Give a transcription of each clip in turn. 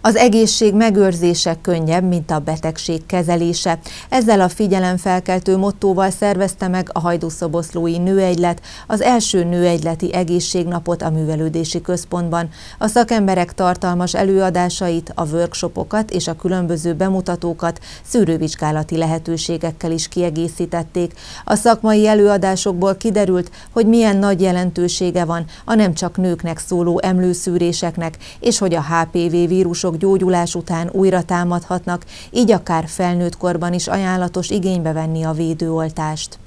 Az egészség megőrzése könnyebb, mint a betegség kezelése. Ezzel a figyelemfelkeltő mottóval szervezte meg a Hajdúszoboszlói Nőegylet az első nőegyleti egészségnapot a Művelődési Központban. A szakemberek tartalmas előadásait, a workshopokat és a különböző bemutatókat szűrővizsgálati lehetőségekkel is kiegészítették. A szakmai előadásokból kiderült, hogy milyen nagy jelentősége van a nem csak nőknek szóló emlőszűréseknek, és hogy a HPV vírusok gyógyulás után újra támadhatnak, így akár felnőtt korban is ajánlatos igénybe venni a védőoltást.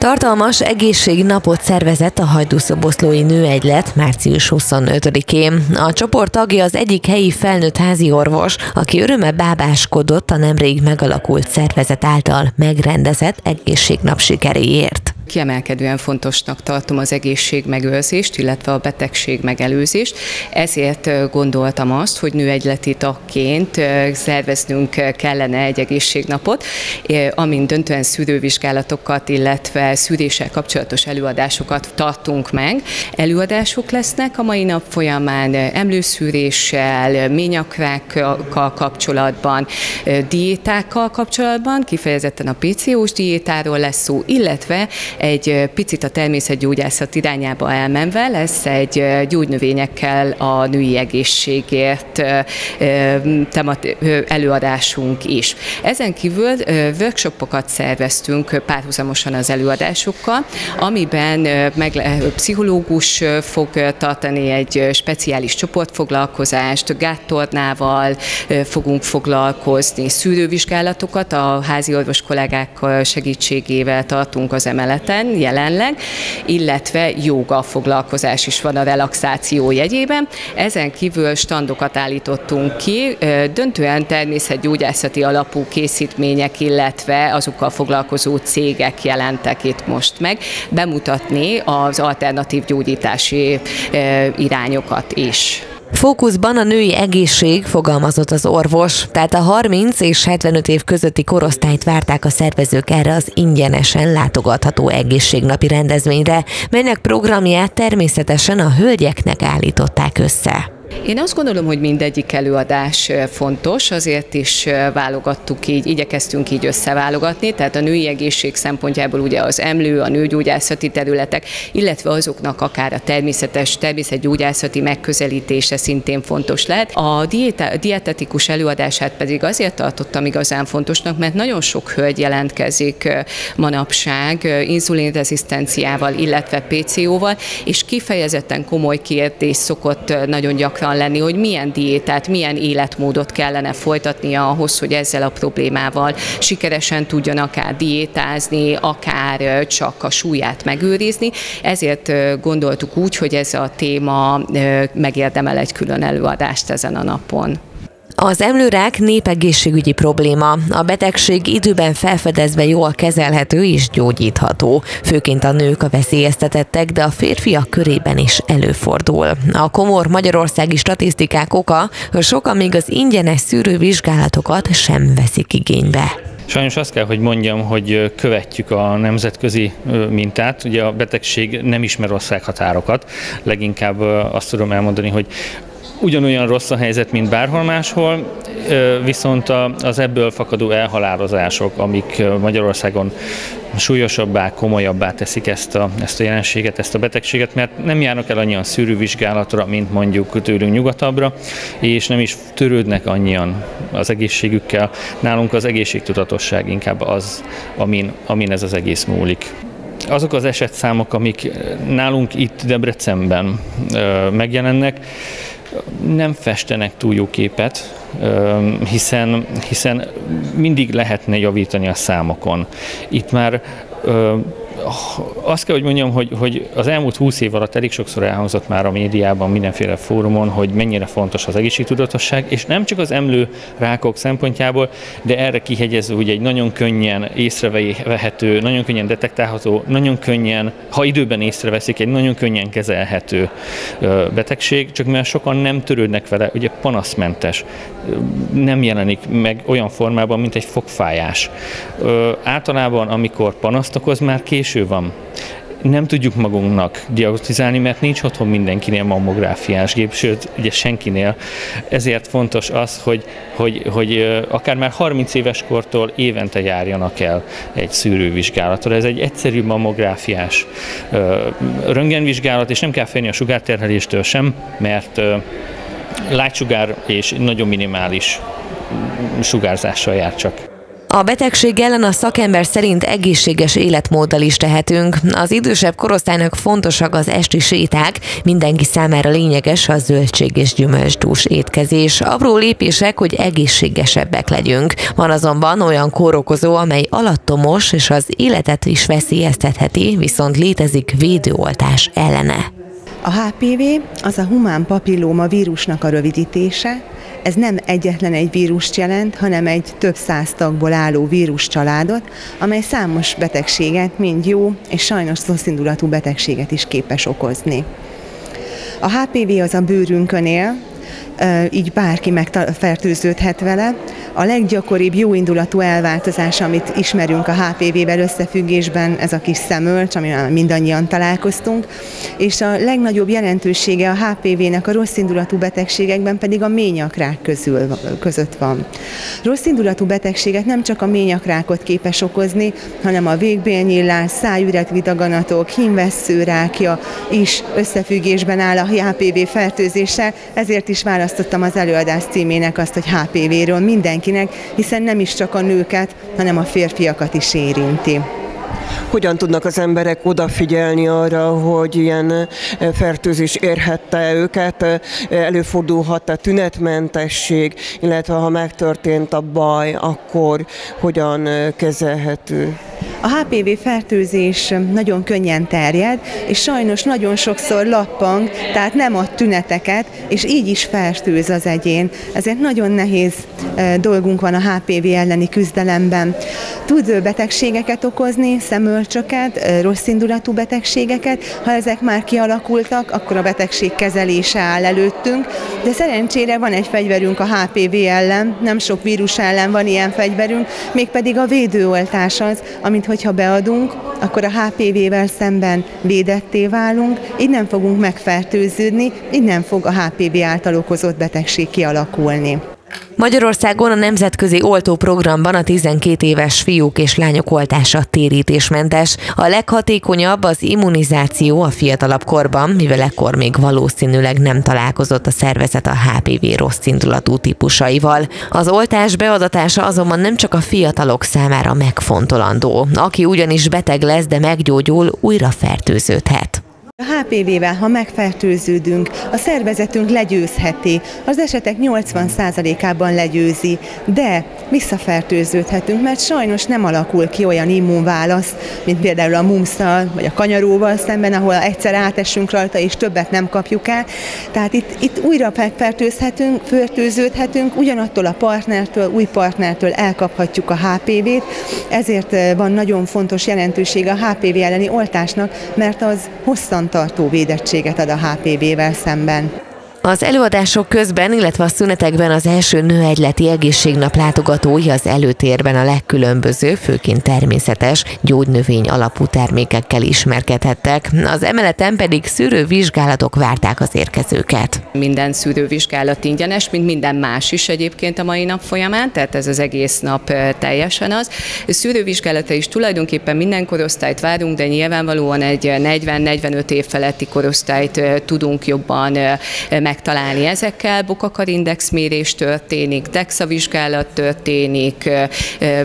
Tartalmas egészségnapot szervezett a Hajdúszoboszlói Nőegylet március 25-én. A csoport tagja az egyik helyi felnőtt házi orvos, aki öröme bábáskodott a nemrég megalakult szervezet által megrendezett egészségnap sikeréért kiemelkedően fontosnak tartom az egészség megőrzést, illetve a betegség megelőzést. Ezért gondoltam azt, hogy nőegyleti tagként szerveznünk kellene egy egészségnapot, amin döntően szűrővizsgálatokat, illetve szűréssel kapcsolatos előadásokat tartunk meg. Előadások lesznek a mai nap folyamán emlőszűréssel, ményakrákkal kapcsolatban, diétákkal kapcsolatban, kifejezetten a PCO-s diétáról lesz szó, illetve egy picit a természetgyógyászat irányába elmenve lesz egy gyógynövényekkel a női egészségért temat, előadásunk is. Ezen kívül workshopokat szerveztünk párhuzamosan az előadásokkal, amiben meg, pszichológus fog tartani egy speciális csoportfoglalkozást, gáttornával fogunk foglalkozni, szűrővizsgálatokat a házi orvos kollégák segítségével tartunk az emeleten, területen jelenleg, illetve joga foglalkozás is van a relaxáció jegyében. Ezen kívül standokat állítottunk ki, döntően természetgyógyászati alapú készítmények, illetve azokkal foglalkozó cégek jelentek itt most meg, bemutatni az alternatív gyógyítási irányokat is. Fókuszban a női egészség, fogalmazott az orvos, tehát a 30 és 75 év közötti korosztályt várták a szervezők erre az ingyenesen látogatható egészségnapi rendezvényre, melynek programját természetesen a hölgyeknek állították össze. Én azt gondolom, hogy mindegyik előadás fontos, azért is válogattuk így, igyekeztünk így összeválogatni, tehát a női egészség szempontjából ugye az emlő, a nőgyógyászati területek, illetve azoknak akár a természetes, természetgyógyászati megközelítése szintén fontos lehet. A diéta, dietetikus előadását pedig azért tartottam igazán fontosnak, mert nagyon sok hölgy jelentkezik manapság inzulinrezisztenciával, illetve PCO-val, és kifejezetten komoly kérdés szokott nagyon gyakran gyakran lenni, hogy milyen diétát, milyen életmódot kellene folytatnia ahhoz, hogy ezzel a problémával sikeresen tudjon akár diétázni, akár csak a súlyát megőrizni. Ezért gondoltuk úgy, hogy ez a téma megérdemel egy külön előadást ezen a napon. Az emlőrák népegészségügyi probléma. A betegség időben felfedezve jól kezelhető és gyógyítható. Főként a nők a veszélyeztetettek, de a férfiak körében is előfordul. A komor magyarországi statisztikák oka, hogy sokan még az ingyenes szűrővizsgálatokat sem veszik igénybe. Sajnos azt kell, hogy mondjam, hogy követjük a nemzetközi mintát. Ugye a betegség nem ismer országhatárokat. Leginkább azt tudom elmondani, hogy ugyanolyan rossz a helyzet, mint bárhol máshol, viszont az ebből fakadó elhalálozások, amik Magyarországon súlyosabbá, komolyabbá teszik ezt a, ezt a jelenséget, ezt a betegséget, mert nem járnak el annyian szűrővizsgálatra, mint mondjuk tőlünk nyugatabbra, és nem is törődnek annyian az egészségükkel. Nálunk az egészségtudatosság inkább az, amin, amin ez az egész múlik azok az esetszámok, amik nálunk itt Debrecenben megjelennek, nem festenek túl jó képet, hiszen, hiszen mindig lehetne javítani a számokon. Itt már azt kell, hogy mondjam, hogy, hogy az elmúlt húsz év alatt elég sokszor elhangzott már a médiában, mindenféle fórumon, hogy mennyire fontos az egészségtudatosság, és nem csak az emlő rákok szempontjából, de erre kihegyező, hogy egy nagyon könnyen észrevehető, nagyon könnyen detektálható, nagyon könnyen, ha időben észreveszik, egy nagyon könnyen kezelhető betegség, csak mert sokan nem törődnek vele, ugye panaszmentes, nem jelenik meg olyan formában, mint egy fogfájás. Általában, amikor panaszt okoz, már késő van. nem tudjuk magunknak diagnosztizálni, mert nincs otthon mindenkinél mammográfiás gép, sőt, ugye senkinél. Ezért fontos az, hogy, hogy, hogy akár már 30 éves kortól évente járjanak el egy szűrővizsgálatra. Ez egy egyszerű mammográfiás röntgenvizsgálat, és nem kell félni a sugárterheléstől sem, mert lágysugár és nagyon minimális sugárzással jár csak. A betegség ellen a szakember szerint egészséges életmóddal is tehetünk. Az idősebb korosztálynak fontosak az esti séták, mindenki számára lényeges a zöldség és gyümölcsdús étkezés. Apró lépések, hogy egészségesebbek legyünk. Van azonban olyan kórokozó, amely alattomos és az életet is veszélyeztetheti, viszont létezik védőoltás ellene. A HPV az a humán papillóma vírusnak a rövidítése, ez nem egyetlen egy vírust jelent, hanem egy több száz tagból álló víruscsaládot, amely számos betegséget, mind jó és sajnos szoszíndulatú betegséget is képes okozni. A HPV az a bőrünkön él, így bárki megfertőződhet vele. A leggyakoribb jóindulatú elváltozás, amit ismerünk a HPV-vel összefüggésben, ez a kis szemölcs, amivel mindannyian találkoztunk, és a legnagyobb jelentősége a HPV-nek a rosszindulatú betegségekben pedig a ményakrák közül, között van. Rosszindulatú betegséget nem csak a ményakrákot képes okozni, hanem a végbélnyílás, szájüregvi daganatok, hímvesszőrákja is összefüggésben áll a HPV fertőzéssel, ezért is választ választottam az előadás címének azt, hogy HPV-ről mindenkinek, hiszen nem is csak a nőket, hanem a férfiakat is érinti. Hogyan tudnak az emberek odafigyelni arra, hogy ilyen fertőzés érhette őket, előfordulhat a tünetmentesség, illetve ha megtörtént a baj, akkor hogyan kezelhető? A HPV fertőzés nagyon könnyen terjed, és sajnos nagyon sokszor lappang, tehát nem ad tüneteket, és így is fertőz az egyén. Ezért nagyon nehéz dolgunk van a HPV elleni küzdelemben. Tud betegségeket okozni, szemölcsöket, rossz indulatú betegségeket. Ha ezek már kialakultak, akkor a betegség kezelése áll előttünk. De szerencsére van egy fegyverünk a HPV ellen, nem sok vírus ellen van ilyen fegyverünk, mégpedig a védőoltás az, amit hogyha beadunk, akkor a HPV-vel szemben védetté válunk, így nem fogunk megfertőződni, így nem fog a HPV által okozott betegség kialakulni. Magyarországon a nemzetközi oltóprogramban a 12 éves fiúk és lányok oltása térítésmentes. A leghatékonyabb az immunizáció a fiatalabb korban, mivel ekkor még valószínűleg nem találkozott a szervezet a HPV rossz indulatú típusaival. Az oltás beadatása azonban nem csak a fiatalok számára megfontolandó. Aki ugyanis beteg lesz, de meggyógyul, újra fertőződhet. A HPV-vel, ha megfertőződünk, a szervezetünk legyőzheti, az esetek 80%-ában legyőzi, de visszafertőződhetünk, mert sajnos nem alakul ki olyan immunválasz, mint például a mumszal vagy a kanyaróval szemben, ahol egyszer átesünk rajta és többet nem kapjuk el. Tehát itt, itt újra megfertőzhetünk, fertőződhetünk, ugyanattól a partnertől, új partnertől elkaphatjuk a HPV-t, ezért eh, van nagyon fontos jelentősége a HPV elleni oltásnak, mert az hosszan tartó védettséget ad a HPV-vel szemben. Az előadások közben, illetve a szünetekben az első nőegyleti egészségnap látogatói az előtérben a legkülönböző, főként természetes, gyógynövény alapú termékekkel ismerkedhettek. Az emeleten pedig szűrővizsgálatok várták az érkezőket. Minden szűrővizsgálat ingyenes, mint minden más is egyébként a mai nap folyamán, tehát ez az egész nap teljesen az. Szűrővizsgálata is tulajdonképpen minden korosztályt várunk, de nyilvánvalóan egy 40-45 év feletti korosztályt tudunk jobban meg megtalálni ezekkel. Bokakarindex mérés történik, DEXA vizsgálat történik,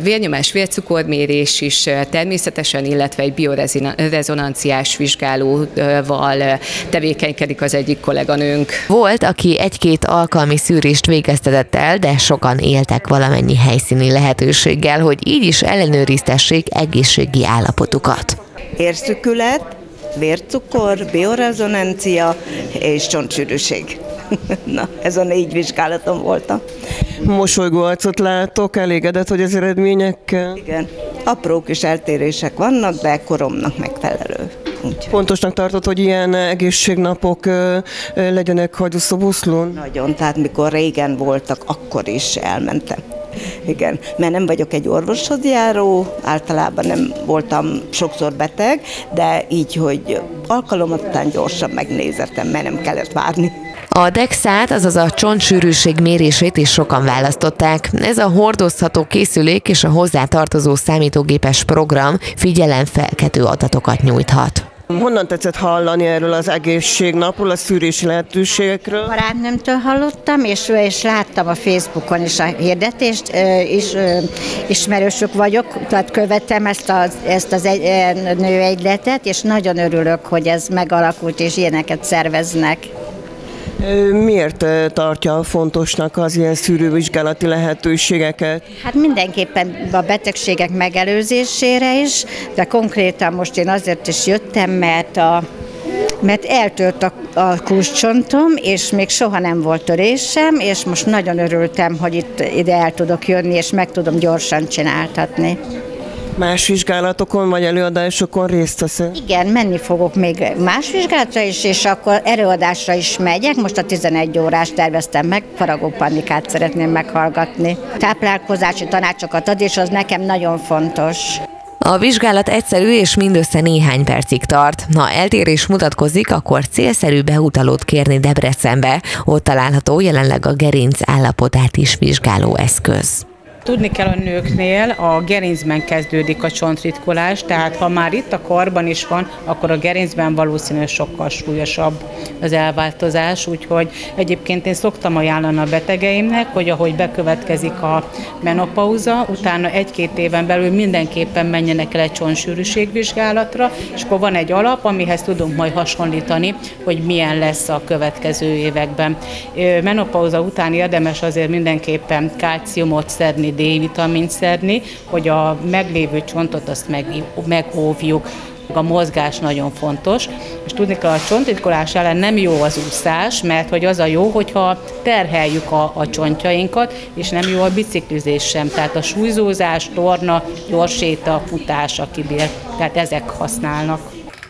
vérnyomás, vércukormérés is természetesen, illetve egy biorezonanciás vizsgálóval tevékenykedik az egyik kolléganőnk. Volt, aki egy-két alkalmi szűrést végeztetett el, de sokan éltek valamennyi helyszíni lehetőséggel, hogy így is ellenőriztessék egészségi állapotukat. Érszükület, vércukor, biorezonancia és csontsűrűség. Na, ez a négy vizsgálatom voltam. Mosolygó arcot látok, elégedett, hogy az eredményekkel? Igen, apró kis eltérések vannak, de koromnak megfelelő. Úgy. Fontosnak tartott, hogy ilyen egészségnapok legyenek hagyószoboszlón? Nagyon, tehát mikor régen voltak, akkor is elmentem Igen, mert nem vagyok egy orvoshoz járó, általában nem voltam sokszor beteg, de így, hogy alkalomattán gyorsan megnézettem, mert nem kellett várni. A DEXÁT, azaz a csontsűrűség mérését is sokan választották. Ez a hordozható készülék és a hozzátartozó számítógépes program figyelemfelkető adatokat nyújthat. Honnan tetszett hallani erről az egészségnapról, a szűrési lehetőségekről? Barátnőmtől hallottam, és, és láttam a Facebookon is a hirdetést, és ismerősök vagyok, tehát követem ezt az, ezt az egy, nőegyletet, és nagyon örülök, hogy ez megalakult, és ilyeneket szerveznek. Miért tartja fontosnak az ilyen szűrővizsgálati lehetőségeket? Hát mindenképpen a betegségek megelőzésére is, de konkrétan most én azért is jöttem, mert a mert eltört a, a kulcscsontom, és még soha nem volt törésem, és most nagyon örültem, hogy itt ide el tudok jönni, és meg tudom gyorsan csináltatni. Más vizsgálatokon vagy előadásokon részt veszel? Igen, menni fogok még más vizsgálatra is, és akkor előadásra is megyek. Most a 11 órás terveztem meg, Faragó Panikát szeretném meghallgatni. Táplálkozási tanácsokat ad, és az nekem nagyon fontos. A vizsgálat egyszerű és mindössze néhány percig tart. Ha eltérés mutatkozik, akkor célszerű beutalót kérni Debrecenbe. Ott található jelenleg a gerinc állapotát is vizsgáló eszköz. Tudni kell a nőknél, a gerincben kezdődik a csontritkolás, tehát ha már itt a karban is van, akkor a gerincben valószínűleg sokkal súlyosabb az elváltozás, úgyhogy egyébként én szoktam ajánlani a betegeimnek, hogy ahogy bekövetkezik a menopauza, utána egy-két éven belül mindenképpen menjenek el egy csontsűrűségvizsgálatra, és akkor van egy alap, amihez tudunk majd hasonlítani, hogy milyen lesz a következő években. Menopauza után érdemes azért mindenképpen kálciumot szedni, D-vitamint szedni, hogy a meglévő csontot azt meg, megóvjuk. A mozgás nagyon fontos, és tudni kell, a csontitkolás ellen nem jó az úszás, mert hogy az a jó, hogyha terheljük a, a csontjainkat, és nem jó a biciklizés sem. Tehát a súlyzózás, torna, gyorséta, futás, aki bír. Tehát ezek használnak.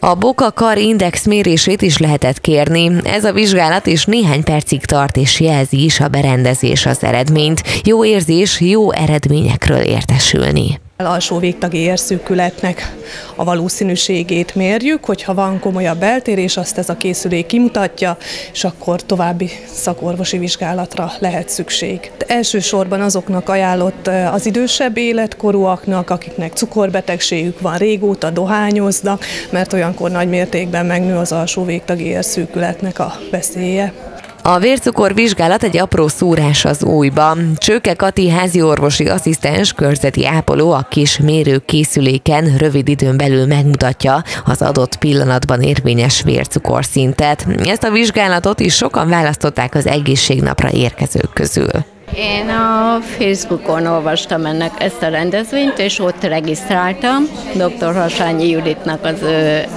A Boka Kar Index mérését is lehetett kérni. Ez a vizsgálat is néhány percig tart és jelzi is a berendezés az eredményt. Jó érzés, jó eredményekről értesülni alsó végtagi érszűkületnek a valószínűségét mérjük, hogyha van komolyabb eltérés, azt ez a készülék kimutatja, és akkor további szakorvosi vizsgálatra lehet szükség. Elsősorban azoknak ajánlott az idősebb életkorúaknak, akiknek cukorbetegségük van, régóta dohányoznak, mert olyankor nagy mértékben megnő az alsó végtagi érszűkületnek a veszélye. A vércukor vizsgálat egy apró szúrás az újba. Csőke Kati házi orvosi asszisztens körzeti ápoló a kis mérő készüléken rövid időn belül megmutatja az adott pillanatban érvényes vércukorszintet. Ezt a vizsgálatot is sokan választották az egészségnapra érkezők közül. Én a Facebookon olvastam ennek ezt a rendezvényt, és ott regisztráltam dr. Hasányi Juditnak az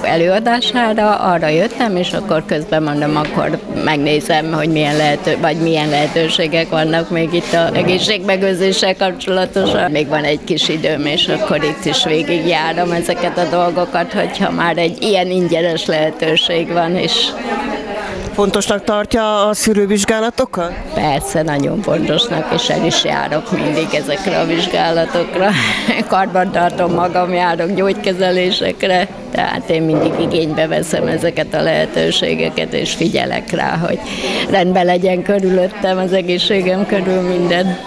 előadására, arra jöttem, és akkor közben mondom, akkor megnézem, hogy milyen lehető, vagy milyen lehetőségek vannak még itt a egészségmegőrzéssel kapcsolatosan. Még van egy kis időm, és akkor itt is végigjárom ezeket a dolgokat, hogyha már egy ilyen ingyenes lehetőség van, és Fontosnak tartja a szűrővizsgálatokat? Persze, nagyon fontosnak, és el is járok mindig ezekre a vizsgálatokra. Karban tartom magam, járok gyógykezelésekre, tehát én mindig igénybe veszem ezeket a lehetőségeket, és figyelek rá, hogy rendben legyen körülöttem az egészségem körül minden.